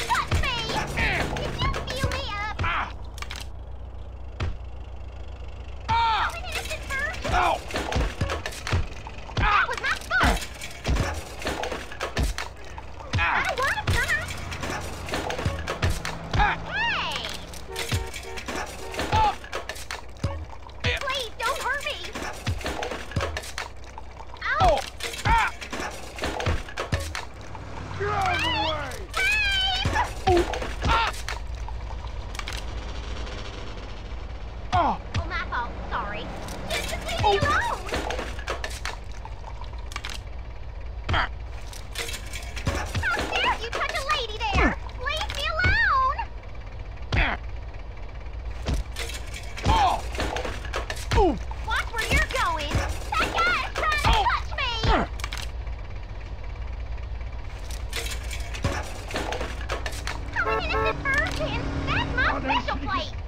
Cut! It's that's my special plate!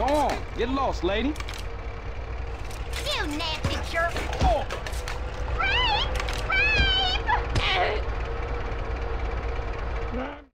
Go on, get lost, lady. You nasty jerk. Oh. Rape! Rape!